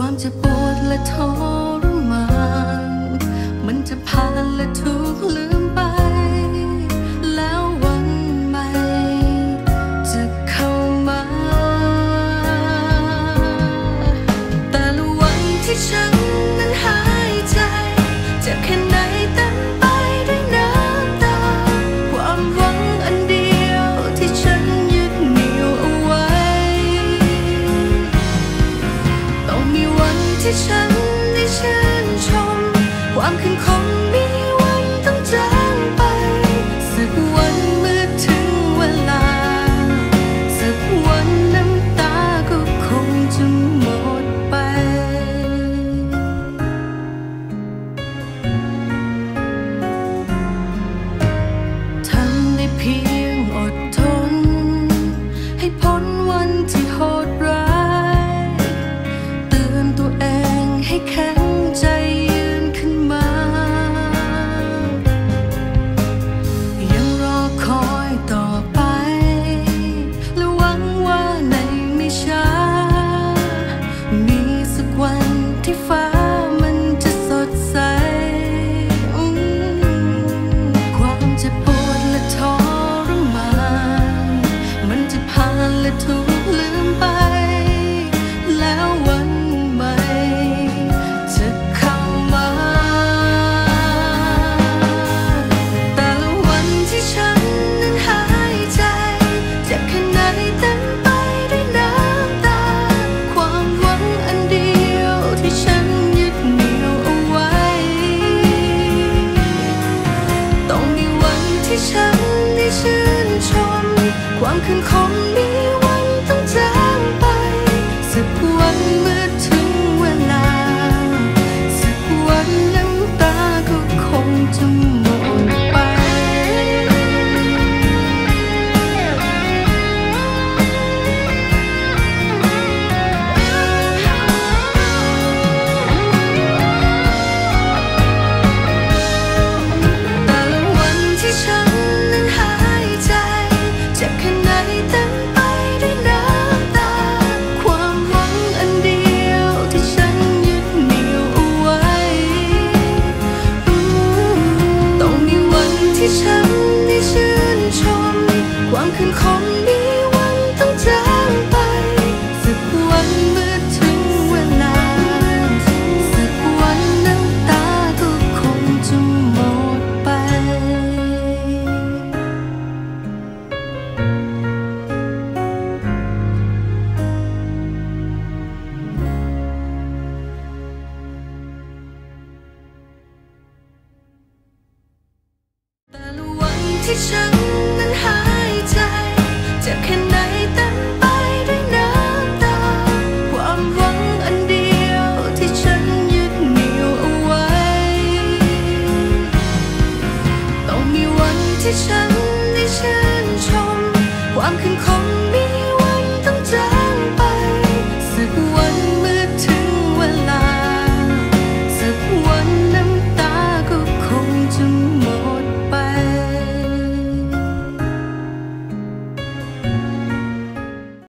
ความจะปวดและทรมาน มันจะผ่านและทุกข์ลืมไป แล้ววันใหม่จะเข้ามา แต่ละวันที่ฉัน ความคืนของ ความคืนคง ฉันได้ชื่นชม ความคืนคม ที่ฉันนั้นหายใจ เจ็บแค่ไหนเต็มไปด้วยน้ำตา ความหวังอันเดียวที่ฉันยึดเหนี่ยวเอาไว้ ต้องมีวันที่ฉันได้ชื่นชม ความคืนคง